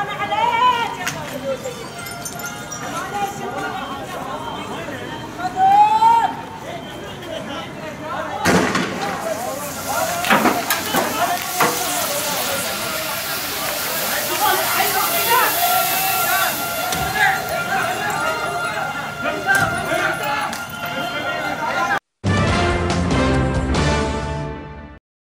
أنا عليك.